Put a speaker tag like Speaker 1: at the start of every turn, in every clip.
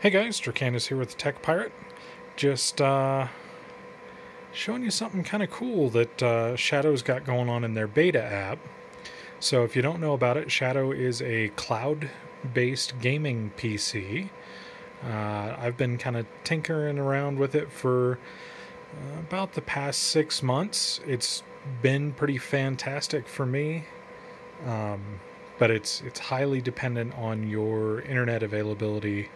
Speaker 1: Hey guys, Dracanus here with Tech Pirate. Just uh, showing you something kind of cool that uh, Shadow's got going on in their beta app. So, if you don't know about it, Shadow is a cloud based gaming PC. Uh, I've been kind of tinkering around with it for uh, about the past six months. It's been pretty fantastic for me. Um, but it's it's highly dependent on your internet availability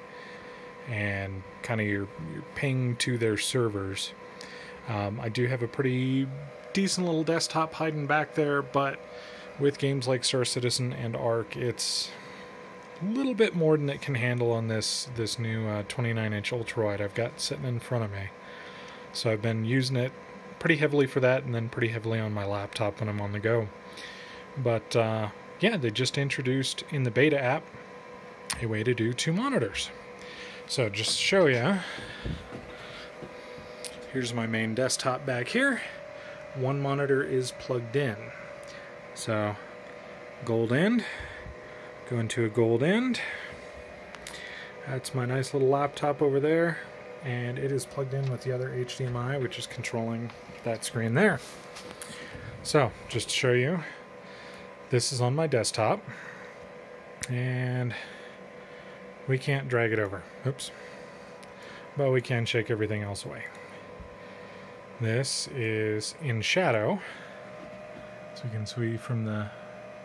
Speaker 1: and kind of your, your ping to their servers. Um, I do have a pretty decent little desktop hiding back there, but with games like Star Citizen and Ark, it's a little bit more than it can handle on this this new uh, 29 inch ultrawide I've got sitting in front of me. So I've been using it pretty heavily for that, and then pretty heavily on my laptop when I'm on the go. But uh, yeah, they just introduced in the beta app a way to do two monitors. So just to show you, here's my main desktop back here. One monitor is plugged in. So gold end, go into a gold end. That's my nice little laptop over there, and it is plugged in with the other HDMI, which is controlling that screen there. So, just to show you, this is on my desktop, and we can't drag it over. Oops. But we can shake everything else away. This is in shadow, so you can see from the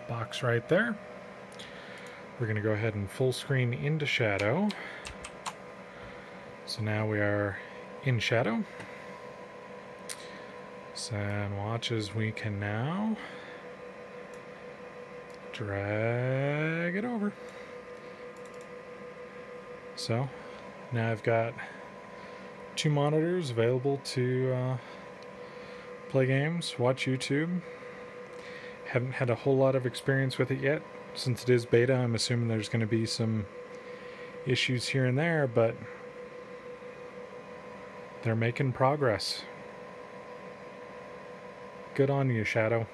Speaker 1: box right there. We're going to go ahead and full screen into shadow. So now we are in shadow. So and watch as we can now drag it over. So now I've got two monitors available to uh, play games, watch YouTube. Haven't had a whole lot of experience with it yet. Since it is beta, I'm assuming there's going to be some issues here and there, but they're making progress. Good on you, Shadow.